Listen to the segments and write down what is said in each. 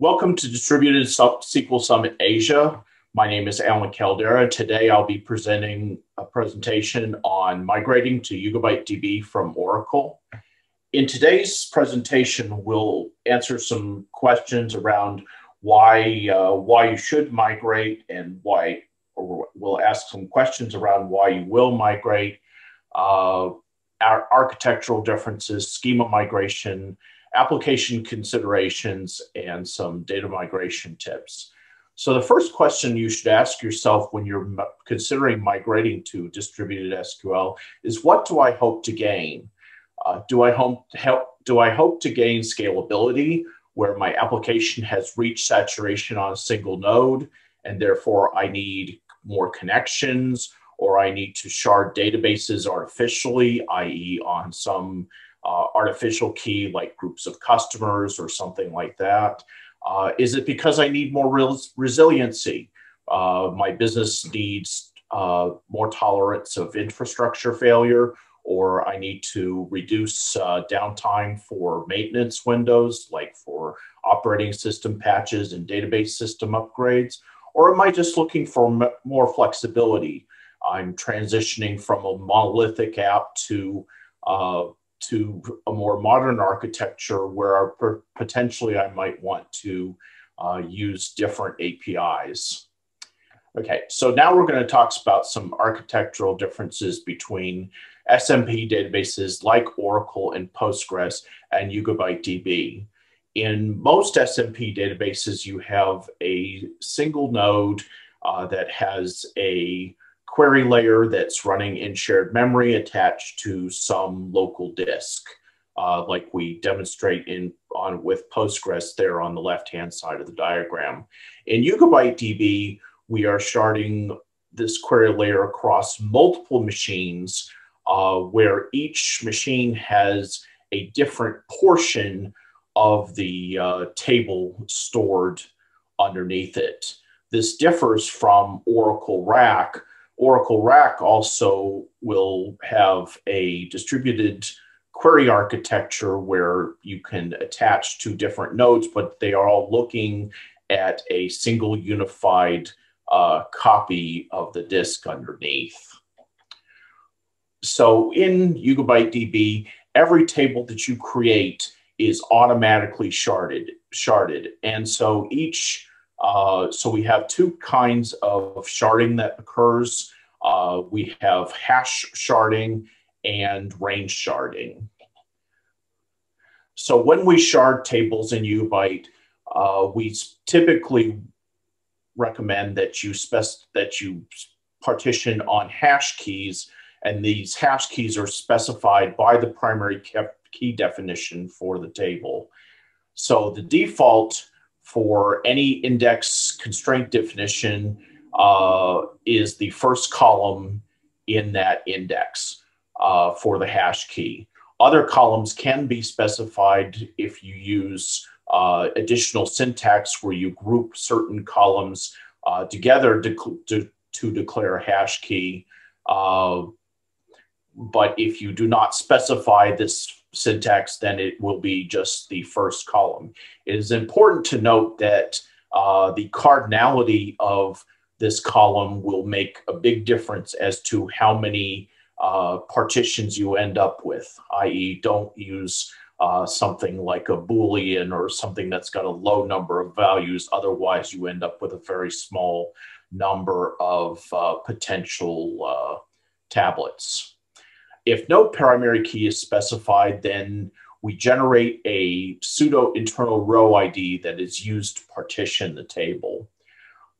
Welcome to Distributed SQL Summit Asia. My name is Alan Caldera. Today I'll be presenting a presentation on migrating to Yugabyte DB from Oracle. In today's presentation, we'll answer some questions around why, uh, why you should migrate and why, we'll ask some questions around why you will migrate, uh, our architectural differences, schema migration, application considerations, and some data migration tips. So the first question you should ask yourself when you're considering migrating to distributed SQL is what do I hope to gain? Uh, do I hope help, do I hope to gain scalability where my application has reached saturation on a single node and therefore I need more connections or I need to shard databases artificially, i.e. on some uh, artificial key like groups of customers or something like that? Uh, is it because I need more res resiliency? Uh, my business needs uh, more tolerance of infrastructure failure, or I need to reduce uh, downtime for maintenance windows, like for operating system patches and database system upgrades? Or am I just looking for more flexibility? I'm transitioning from a monolithic app to uh, to a more modern architecture where potentially I might want to uh, use different APIs. Okay, so now we're going to talk about some architectural differences between SMP databases like Oracle and Postgres and Yugabyte DB. In most SMP databases, you have a single node uh, that has a query layer that's running in shared memory attached to some local disk, uh, like we demonstrate in on with Postgres there on the left-hand side of the diagram. In Yugabyte DB, we are sharding this query layer across multiple machines uh, where each machine has a different portion of the uh, table stored underneath it. This differs from Oracle RAC, Oracle RAC also will have a distributed query architecture where you can attach to different nodes, but they are all looking at a single unified uh, copy of the disk underneath. So in Yugabyte DB, every table that you create is automatically sharded, sharded. And so each uh, so we have two kinds of sharding that occurs. Uh, we have hash sharding and range sharding. So when we shard tables in Yugabyte, uh, we typically recommend that you spec that you partition on hash keys, and these hash keys are specified by the primary key definition for the table. So the default for any index constraint definition uh, is the first column in that index uh, for the hash key. Other columns can be specified if you use uh, additional syntax where you group certain columns uh, together to, to, to, declare a hash key. Uh, but if you do not specify this syntax, then it will be just the first column. It is important to note that uh, the cardinality of this column will make a big difference as to how many uh, partitions you end up with, i.e. don't use uh, something like a Boolean or something that's got a low number of values. Otherwise, you end up with a very small number of uh, potential uh, tablets. If no primary key is specified, then we generate a pseudo internal row ID that is used to partition the table.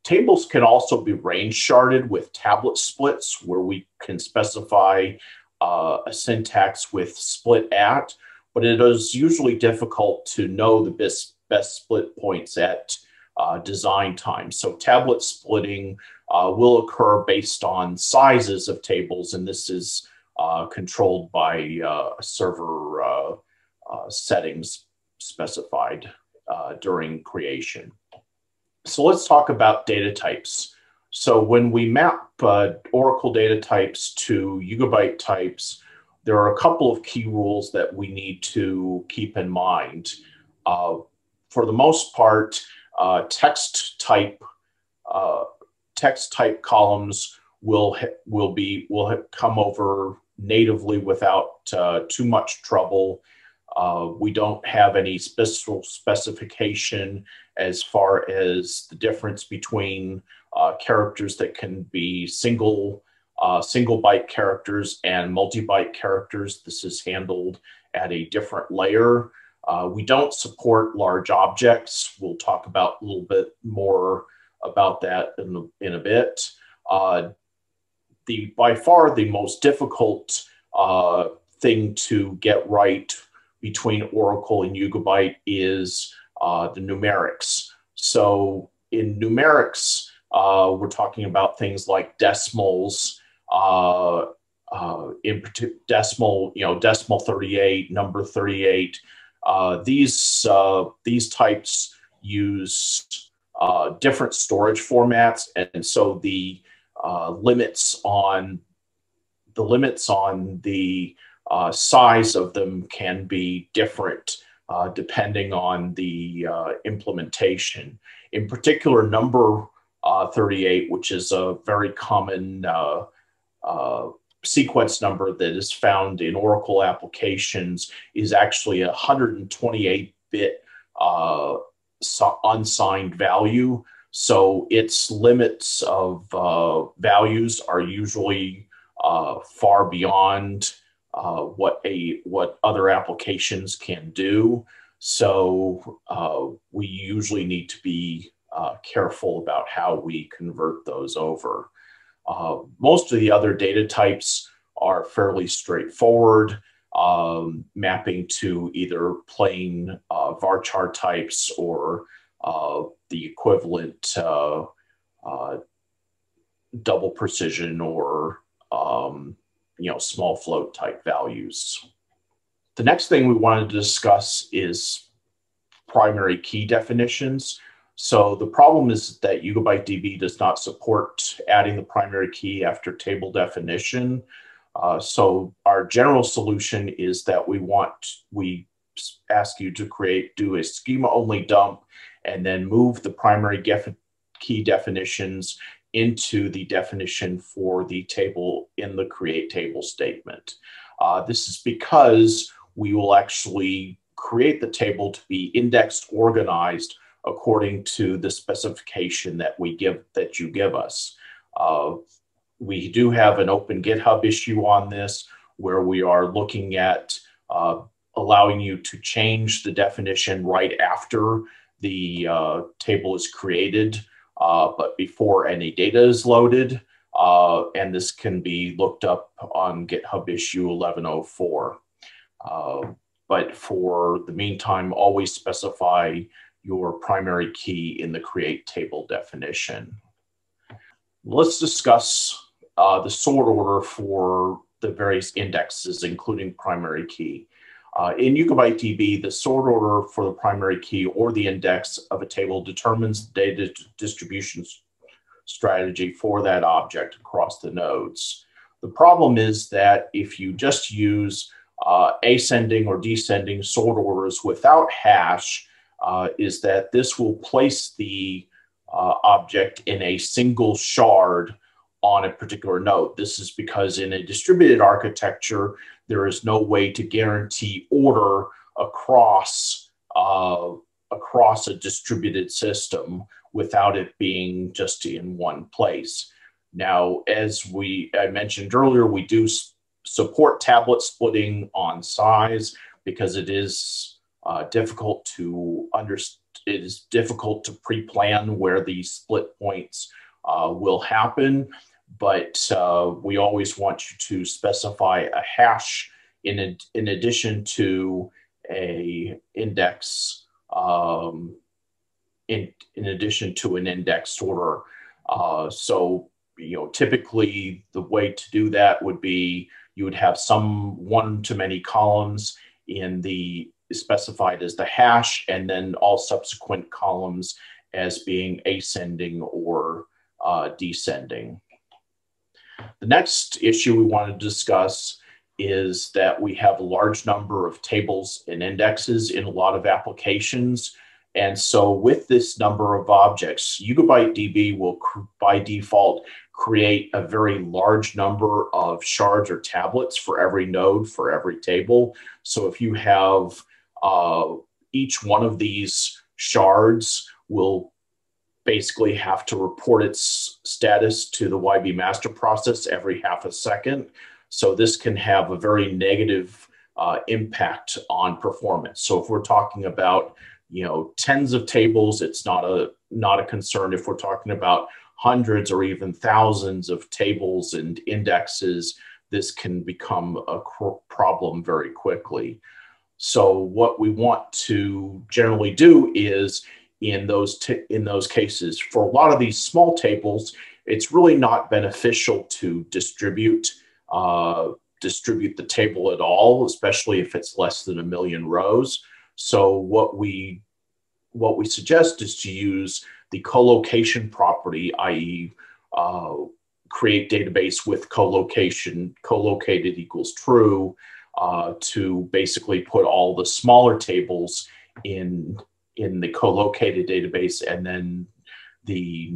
Tables can also be range sharded with tablet splits where we can specify uh, a syntax with split at, but it is usually difficult to know the best, best split points at uh, design time. So tablet splitting uh, will occur based on sizes of tables, and this is uh, controlled by uh, server uh, uh, settings specified uh, during creation. So let's talk about data types. So when we map Oracle data types to Yugabyte types, there are a couple of key rules that we need to keep in mind. for the most part, uh, text type uh, text type columns will will be will come over natively without uh, too much trouble. Uh, we don't have any special specification as far as the difference between uh, characters that can be single uh, single byte characters and multi-byte characters. This is handled at a different layer. Uh, we don't support large objects. We'll talk about a little bit more about that in, in a bit. The by far the most difficult uh, thing to get right between Oracle and Yugabyte is uh, the numerics. So in numerics, uh, we're talking about things like decimals, uh, uh, in particular decimal, you know, decimal 38, number 38. Uh, these uh, these types use different storage formats, and so the uh, limits on the limits on the uh, size of them can be different uh, depending on the uh, implementation. In particular, number uh, 38, which is a very common sequence number that is found in Oracle applications, is actually a 128 bit unsigned value. So its limits of uh, values are usually uh, far beyond uh, what a what other applications can do. So uh, we usually need to be uh, careful about how we convert those over. Uh, most of the other data types are fairly straightforward, um, mapping to either plain varchar types or the equivalent uh, uh, double precision or um, you know small float type values. The next thing we wanted to discuss is primary key definitions. So the problem is that Yugabyte DB does not support adding the primary key after table definition. Uh, so our general solution is that we want, we ask you to create, do a schema only dump and then move the primary key definitions into the definition for the table in the create table statement. Uh, this is because we will actually create the table to be indexed organized according to the specification that we give that you give us. Uh, we do have an open GitHub issue on this where we are looking at uh, allowing you to change the definition right after the uh, table is created, uh, but before any data is loaded. Uh, and this can be looked up on GitHub issue 1104. Uh, but for the meantime, always specify your primary key in the create table definition. Let's discuss uh, the sort order for the various indexes, including primary key. Uh, in DB, the sort order for the primary key or the index of a table determines the data distribution strategy for that object across the nodes. The problem is that if you just use uh, ascending or descending sort orders without hash, uh, is that this will place the uh, object in a single shard on a particular node. This is because in a distributed architecture, there is no way to guarantee order across uh, across a distributed system without it being just in one place. Now, as we I mentioned earlier, we do support tablet splitting on size because it is uh, difficult to understand. It is difficult to pre-plan where these split points uh, will happen but uh, we always want you to specify a hash in, in addition to a index um, in, in addition to an index order. Uh, so, you know, typically the way to do that would be you would have some one to many columns in the specified as the hash and then all subsequent columns as being ascending or uh, descending. The next issue we want to discuss is that we have a large number of tables and indexes in a lot of applications. And so with this number of objects, Yugabyte DB will by default create a very large number of shards or tablets for every node for every table. So if you have uh, each one of these shards will basically have to report its status to the YB master process every half a second. So this can have a very negative uh, impact on performance. So if we're talking about you know tens of tables, it's not a not a concern. If we're talking about hundreds or even thousands of tables and indexes, this can become a problem very quickly. So what we want to generally do is in those in those cases for a lot of these small tables, it's really not beneficial to distribute uh, distribute the table at all, especially if it's less than a million rows. So what we what we suggest is to use the colocation property, i.e., uh, create database with colocation, collocated equals true, uh, to basically put all the smaller tables in in the co-located database and then the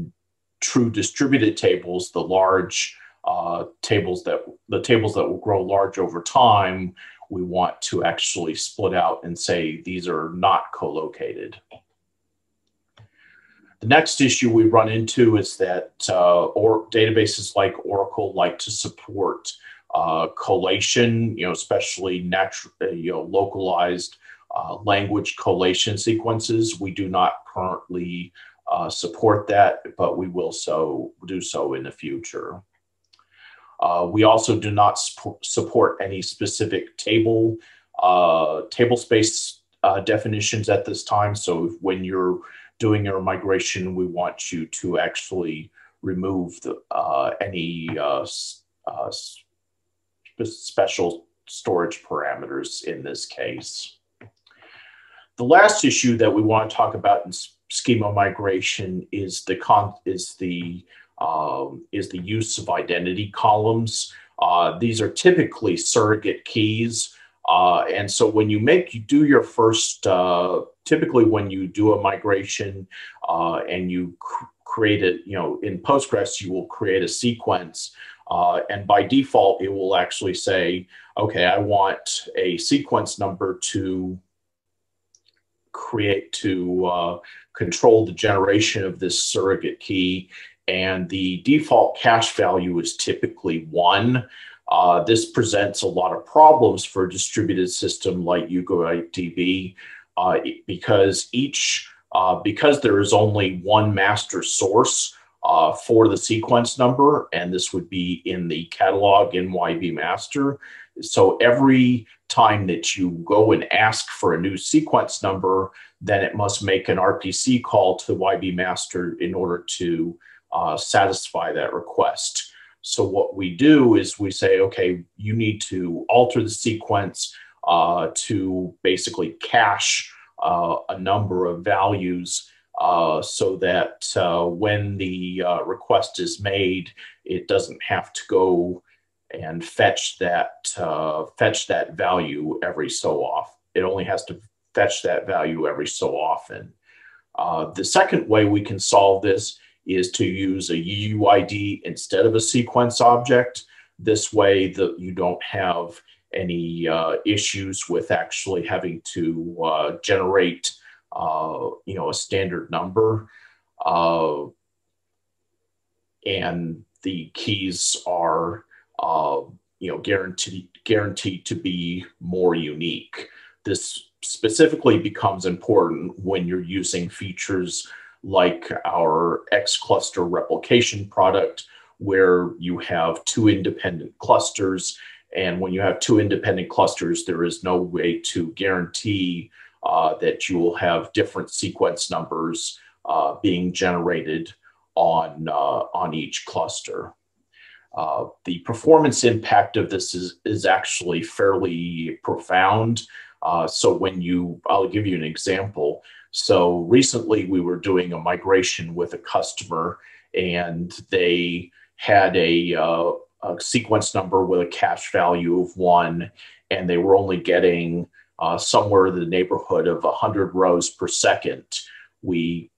true distributed tables, the large uh, tables that the tables that will grow large over time, we want to actually split out and say these are not co-located. The next issue we run into is that uh, or databases like Oracle like to support uh, collation, you know, especially natural, you know, localized uh, language collation sequences. We do not currently uh, support that, but we will so do so in the future. Uh, we also do not support any specific table uh, table space uh, definitions at this time. So when you're doing your migration, we want you to actually remove the, uh, any special storage parameters in this case. The last issue that we want to talk about in schema migration is the con is the um, is the use of identity columns. Uh, these are typically surrogate keys. Uh, and so when you make, you do your first, uh, typically when you do a migration uh, and you cr create it, you know, in Postgres, you will create a sequence. Uh, and by default, it will actually say, okay, I want a sequence number to create to uh, control the generation of this surrogate key. And the default cache value is typically one. Uh, this presents a lot of problems for a distributed system like Yugabyte DB uh, because each, uh, because there is only one master source uh, for the sequence number, and this would be in the catalog in YB master. So every time that you go and ask for a new sequence number, then it must make an RPC call to YB master in order to uh, satisfy that request. So what we do is we say, okay, you need to alter the sequence uh, to basically cache uh, a number of values uh, so that uh, when the uh, request is made, it doesn't have to go and fetch that uh, fetch that value every so often. It only has to fetch that value every so often. Uh, the second way we can solve this is to use a UUID instead of a sequence object. This way that you don't have any uh, issues with actually having to uh, generate uh, you know, a standard number. Uh, and the keys are uh, you know, guaranteed guaranteed to be more unique. This specifically becomes important when you're using features like our X cluster replication product, where you have two independent clusters. And when you have two independent clusters, there is no way to guarantee uh, that you will have different sequence numbers uh, being generated on, uh, on each cluster. Uh, the performance impact of this is, is actually fairly profound. Uh, so when you, I'll give you an example. So recently we were doing a migration with a customer and they had a, uh, a sequence number with a cache value of one and they were only getting uh, somewhere in the neighborhood of 100 rows per second. We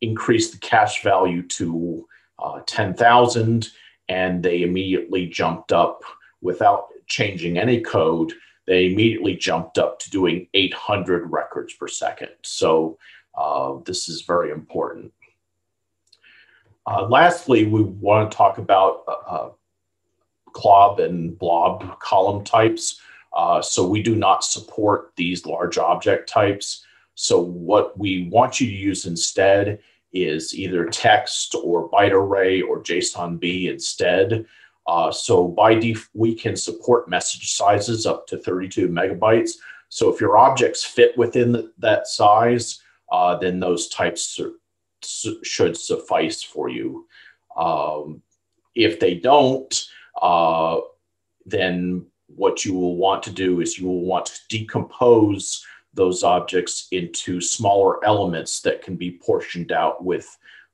increased the cache value to uh, 10,000 and they immediately jumped up without changing any code. They immediately jumped up to doing 800 records per second. So uh, this is very important. Uh, lastly, we want to talk about uh, uh CLOB and blob column types. Uh, so we do not support these large object types. So what we want you to use instead is either text or byte array or JSONB instead. Uh, so by default, we can support message sizes up to 32 megabytes. So if your objects fit within the, that size, uh, then those types should suffice for you. Um, if they don't, uh, then what you will want to do is you will want to decompose those objects into smaller elements that can be portioned out with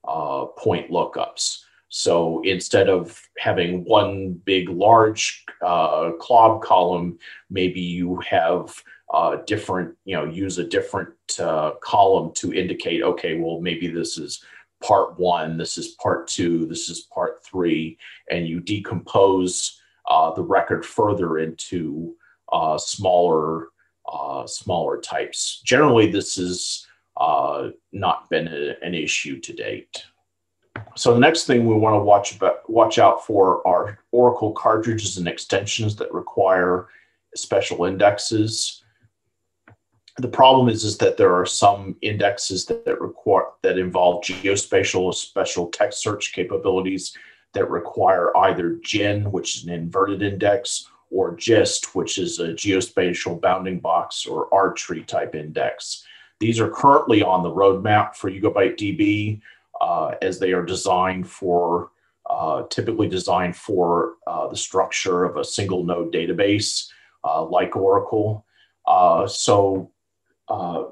uh, point lookups. So instead of having one big large uh, CLOB column, maybe you have uh, different, you know, use a different uh, column to indicate, okay, well, maybe this is part one, this is part two, this is part three, and you decompose uh, the record further into uh, smaller, uh, smaller types. Generally, this has uh, not been a, an issue to date. So the next thing we want to watch about, watch out for are Oracle cartridges and extensions that require special indexes the problem is is that there are some indexes that, that require that involve geospatial special text search capabilities that require either GIN, which is an inverted index, or GIST, which is a geospatial bounding box or R-tree type index. These are currently on the roadmap for Yugabyte DB uh, as they are designed for, uh, typically designed for uh, the structure of a single node database uh, like Oracle. Uh, so uh,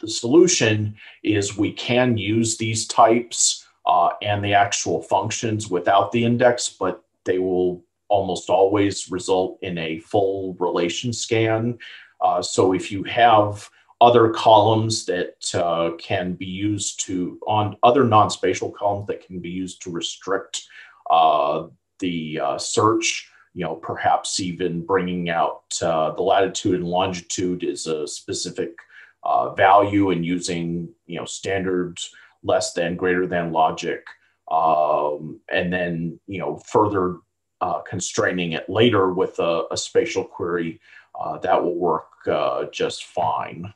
the solution is we can use these types and the actual functions without the index, but they will almost always result in a full relation scan. Uh, so if you have other columns that uh, can be used to, on other non-spatial columns that can be used to restrict uh, the uh, search, you know, perhaps even bringing out uh, the latitude and longitude is a specific uh, value and using, you know, standard less than, greater than logic. Um, and then, you know, further uh, constraining it later with a, a spatial query, uh, that will work uh, just fine.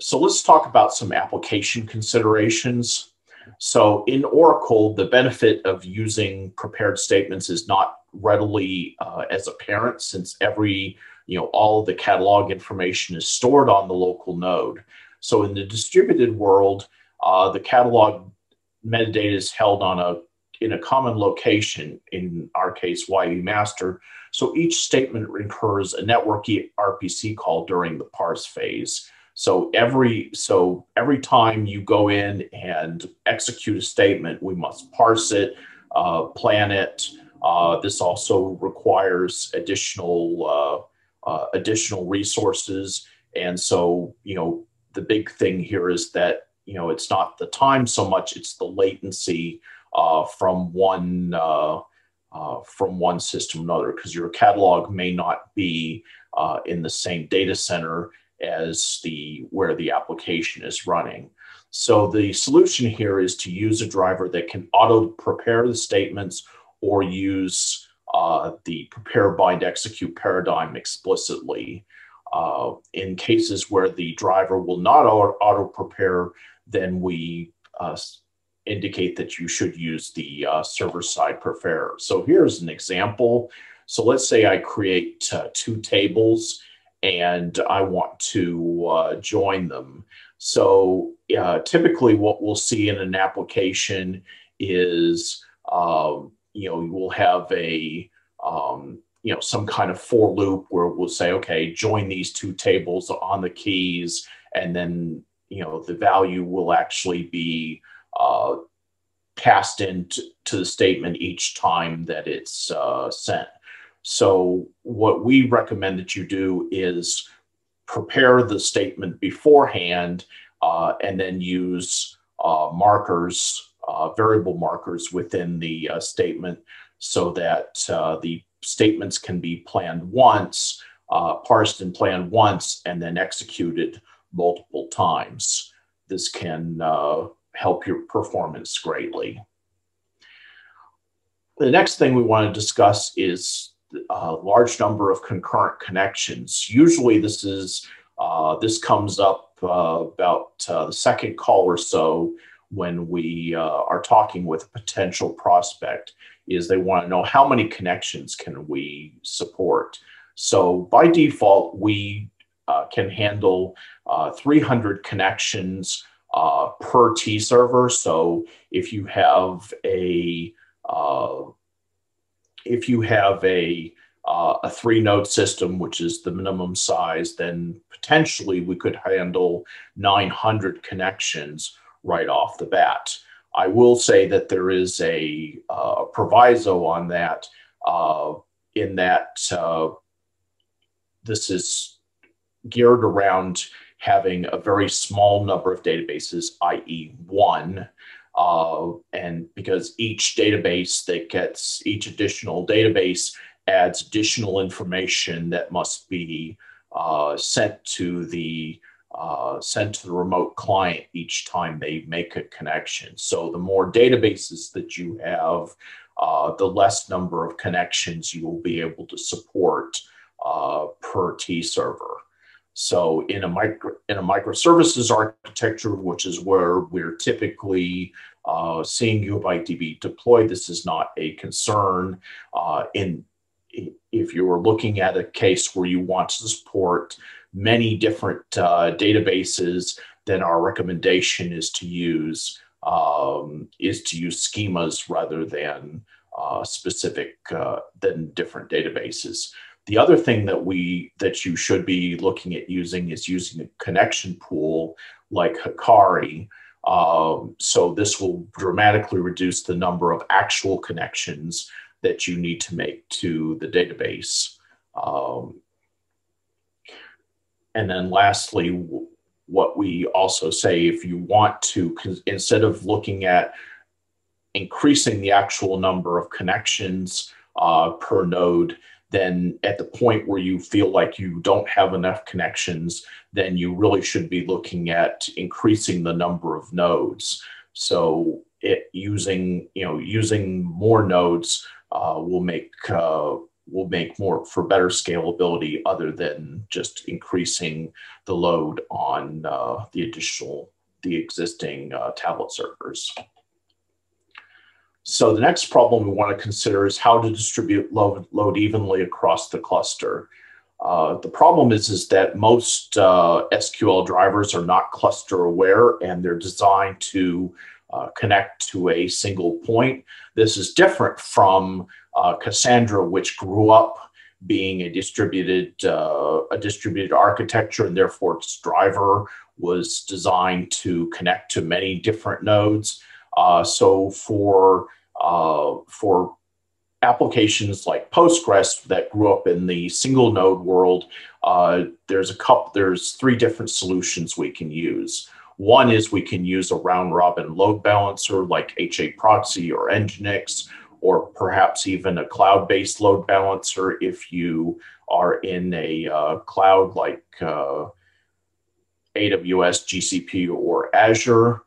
So let's talk about some application considerations. So in Oracle, the benefit of using prepared statements is not readily uh, as apparent since every, you know, all the catalog information is stored on the local node. So in the distributed world, uh, the catalog metadata is held on a in a common location, in our case, YB master. So each statement incurs a network RPC call during the parse phase. So every so every time you go in and execute a statement, we must parse it, uh, plan it. Uh, this also requires additional uh, uh, additional resources, and so you know the big thing here is that you know it's not the time so much; it's the latency uh, from one uh, from one system to another, because your catalog may not be in the same data center as the where the application is running. So the solution here is to use a driver that can auto prepare the statements or use uh, the prepare bind execute paradigm explicitly. Uh, in cases where the driver will not auto prepare, then we uh, indicate that you should use the uh, server side prepare. So here's an example. So let's say I create uh, two tables and I want to uh, join them. So uh, typically what we'll see in an application is, um, you know, we'll have a, um, you know, some kind of for loop where we'll say, okay, join these two tables on the keys, and then, you know, the value will actually be uh, passed into the statement each time that it's uh, sent. So what we recommend that you do is prepare the statement beforehand uh, and then use uh, markers, uh, variable markers within the uh, statement so that uh, the statements can be planned once, uh, parsed and planned once, and then executed multiple times. This can help your performance greatly. The next thing we want to discuss is a large number of concurrent connections. Usually this is uh, this comes up uh, about uh, the second call or so when we uh, are talking with a potential prospect is they want to know how many connections can we support. So by default, we uh, can handle uh, 300 connections per T server. So if you have a if you have a uh, a three node system, which is the minimum size, then potentially we could handle 900 connections right off the bat. I will say that there is a uh, proviso on that, uh, in that uh, this is geared around having a very small number of databases, i.e., one. Uh, and because each database that gets each additional database adds additional information that must be uh, sent to the uh, sent to the remote client each time they make a connection. So the more databases that you have, uh, the less number of connections you will be able to support uh, per T server. So in a micro in a microservices architecture, which is where we're typically uh, seeing Yugabyte DB deployed, this is not a concern. Uh, in if you are looking at a case where you want to support many different uh, databases, then our recommendation is to use um, is to use schemas rather than uh, specific uh, than different databases. The other thing that we that you should be looking at using is using a connection pool like Hikari. Um, so this will dramatically reduce the number of actual connections that you need to make to the database. Um, and then lastly, what we also say if you want to, instead of looking at increasing the actual number of connections uh, per node, then at the point where you feel like you don't have enough connections, then you really should be looking at increasing the number of nodes. So it using, you know, using more nodes uh, will make uh, will make more for better scalability other than just increasing the load on uh, the additional the existing uh, tablet servers. So the next problem we want to consider is how to distribute load, load evenly across the cluster. Uh, the problem is, is that most uh, SQL drivers are not cluster aware and they're designed to uh, connect to a single point. This is different from uh, Cassandra, which grew up being a distributed uh, a distributed architecture, and therefore its driver was designed to connect to many different nodes. Uh, so for uh, for applications like Postgres that grew up in the single node world, uh, there's a couple, there's three different solutions we can use. One is we can use a round robin load balancer like HA proxy or Nginx, or perhaps even a cloud-based load balancer if you are in a uh, cloud like uh, AWS, GCP, or Azure.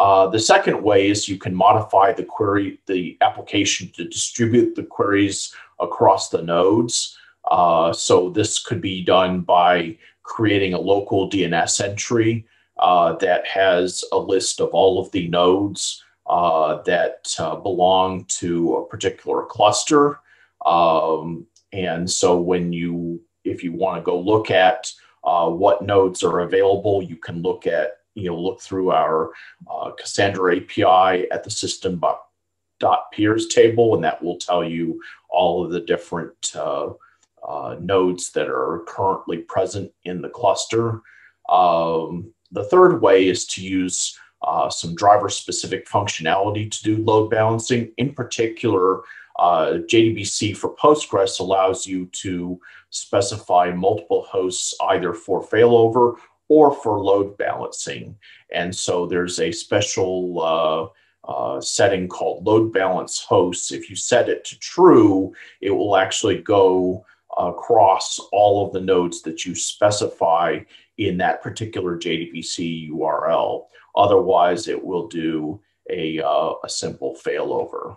Uh, the second way is you can modify the query, the application to distribute the queries across the nodes. Uh, so this could be done by creating a local DNS entry uh, that has a list of all of the nodes uh, that uh, belong to a particular cluster. Um, and so when you, if you want to go look at what nodes are available, you can look at, you know, look through our uh, Cassandra API at the system dot peers table, and that will tell you all of the different uh, nodes that are currently present in the cluster. Um, the third way is to use uh, some driver specific functionality to do load balancing. In particular, uh, JDBC for Postgres allows you to specify multiple hosts either for failover or for load balancing. And so there's a special uh, uh, setting called load balance hosts. If you set it to true, it will actually go across all of the nodes that you specify in that particular JDBC URL. Otherwise, it will do a, uh, a simple failover.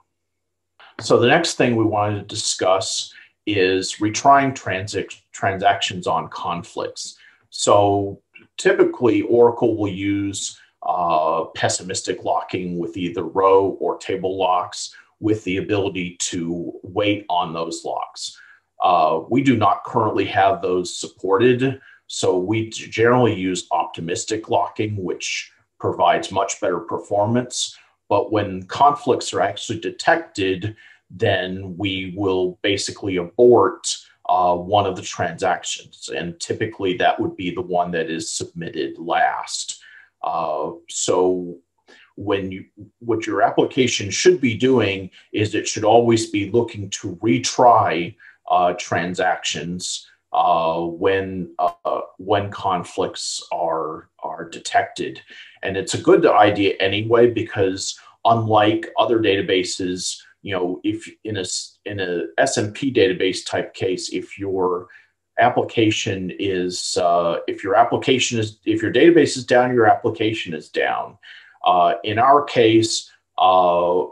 So the next thing we wanted to discuss is retrying transi- transactions on conflicts. So typically, Oracle will use uh, pessimistic locking with either row or table locks with the ability to wait on those locks. Uh, we do not currently have those supported, so we generally use optimistic locking, which provides much better performance. But when conflicts are actually detected, then we will basically abort uh, one of the transactions. And typically that would be the one that is submitted last. Uh, so when you what your application should be doing is it should always be looking to retry uh, transactions uh, when uh, when conflicts are are detected, and it's a good idea anyway because unlike other databases, you know, if in a in a SMP database type case, if your application is uh, if your application is if your database is down, your application is down. Uh, in our case, uh,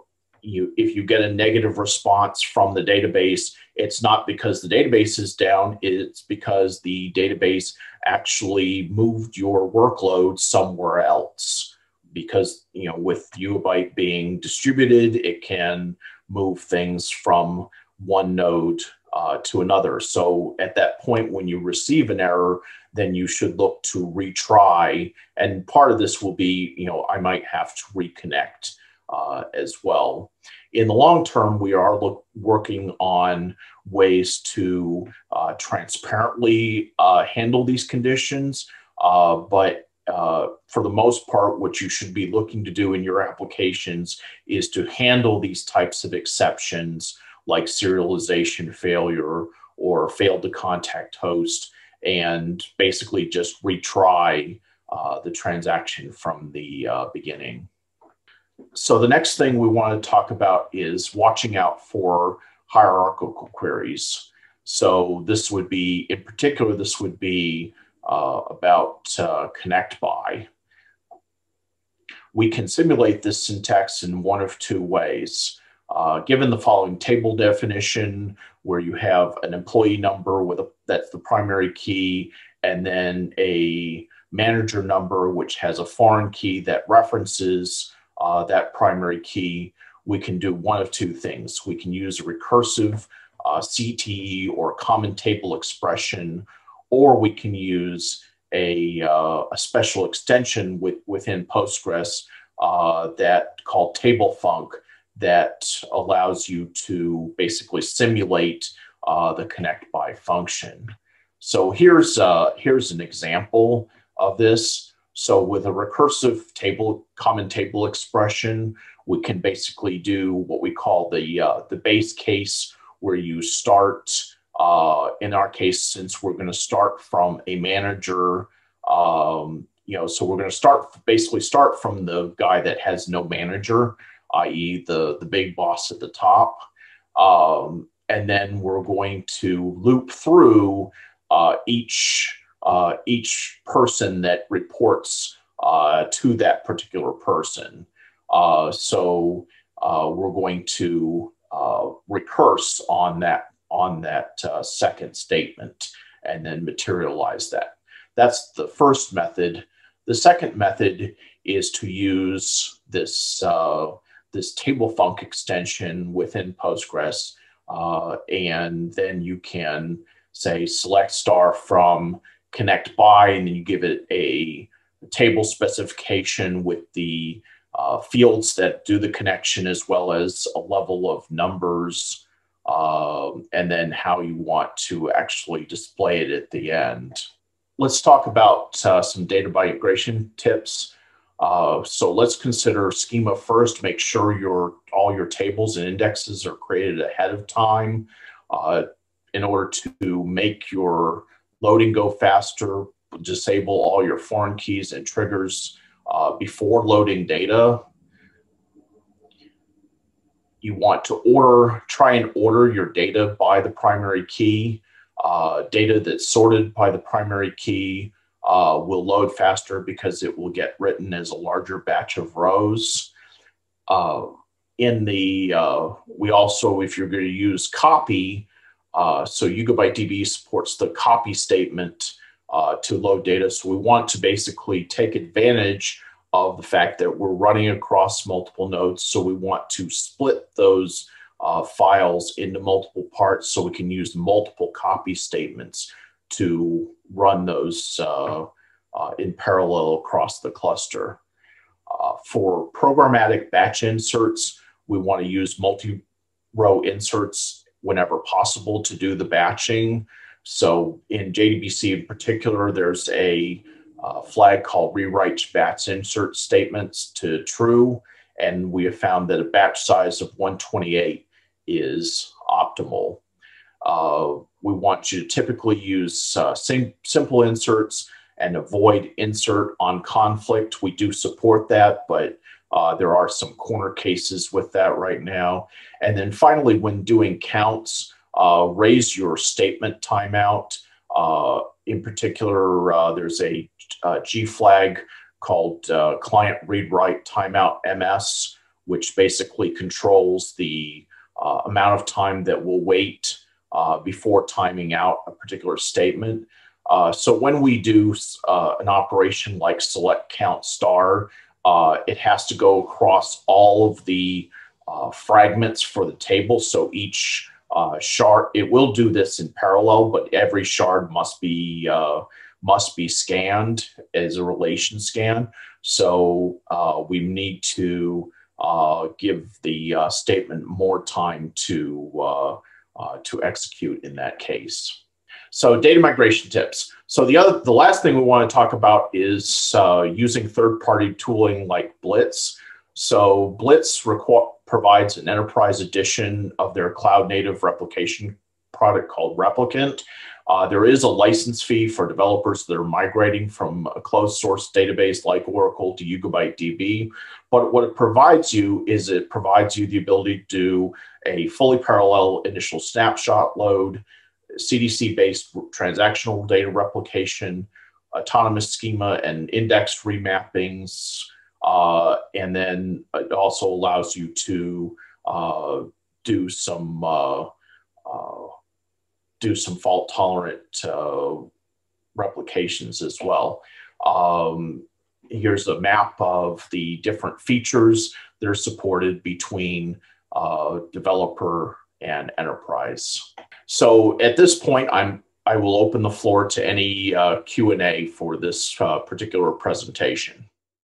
you if you get a negative response from the database, it's not because the database is down, it's because the database actually moved your workload somewhere else. Because, you know, with Yugabyte being distributed, it can move things from one node uh, to another. So at that point, when you receive an error, then you should look to retry. And part of this will be, you know, I might have to reconnect uh, as well in the long term, we are look, working on ways to uh, transparently uh, handle these conditions. Uh, but uh, for the most part, what you should be looking to do in your applications is to handle these types of exceptions like serialization failure or failed to contact host and basically just retry uh, the transaction from the uh, beginning so the next thing we want to talk about is watching out for hierarchical queries. So this would be, in particular, this would be uh, about uh, connect by. We can simulate this syntax in one of two ways. Uh, given the following table definition, where you have an employee number with a, that's the primary key, and then a manager number, which has a foreign key that references uh, that primary key, we can do one of two things. We can use a recursive uh, CTE or common table expression, or we can use a, uh, a special extension with, within Postgres uh, that called TableFunc that allows you to basically simulate uh, the connect by function. So here's, uh, here's an example of this. So with a recursive table, common table expression, we can basically do what we call the, uh, the base case where you start, uh, in our case, since we're going to start from a manager, um, you know, so we're going to start basically start from the guy that has no manager, i.e. the, the big boss at the top. Um, and then we're going to loop through uh, each uh, each person that reports uh, to that particular person. Uh, so we're going to recurse on that on that uh, second statement and then materialize that. That's the first method. The second method is to use this this table TableFunc extension within Postgres, and then you can say select star from connect by, and then you give it a table specification with the uh, fields that do the connection as well as a level of numbers um, and then how you want to actually display it at the end. Let's talk about uh, some data migration tips. Uh, so let's consider schema first. Make sure your all your tables and indexes are created ahead of time uh, in order to make your loading go faster, disable all your foreign keys and triggers uh, before loading data. You want to order, try and order your data by the primary key. Uh, data that's sorted by the primary key uh, will load faster because it will get written as a larger batch of rows. Uh, in the, uh, we also, if you're going to use copy, uh, so Yugabyte DB supports the copy statement uh, to load data. So we want to basically take advantage of the fact that we're running across multiple nodes. So we want to split those uh, files into multiple parts so we can use multiple copy statements to run those uh, uh, in parallel across the cluster. Uh, for programmatic batch inserts, we want to use multi-row inserts whenever possible to do the batching. So in JDBC in particular, there's a uh, flag called rewrite batch insert statements to true. And we have found that a batch size of 128 is optimal. Uh, we want you to typically use uh, sim simple inserts and avoid insert on conflict. We do support that, but uh, there are some corner cases with that right now. And then finally, when doing counts, uh, raise your statement timeout. Uh, in particular, uh, there's a uh, G flag called uh, client read write timeout MS, which basically controls the amount of time that we'll wait before timing out a particular statement. so when we do an operation like select count star, uh, it has to go across all of the uh, fragments for the table. So each uh, shard, it will do this in parallel, but every shard must be uh, must be scanned as a relation scan. So uh, we need to uh, give the statement more time to to execute in that case. So data migration tips. So the other, the last thing we want to talk about is uh, using third-party tooling like Blitzz. So Blitzz provides an enterprise edition of their cloud-native replication product called Replicant. Uh, there is a license fee for developers that are migrating from a closed source database like Oracle to Yugabyte DB. But what it provides you is it provides you the ability to do a fully parallel initial snapshot load, CDC based transactional data replication, autonomous schema and index remappings. Uh, and then it also allows you to uh, do some uh, uh do some fault tolerant uh, replications as well. Um, here's a map of the different features that are supported between uh, developer and enterprise. So at this point, I'm I will open the floor to any uh, Q&A for this uh, particular presentation.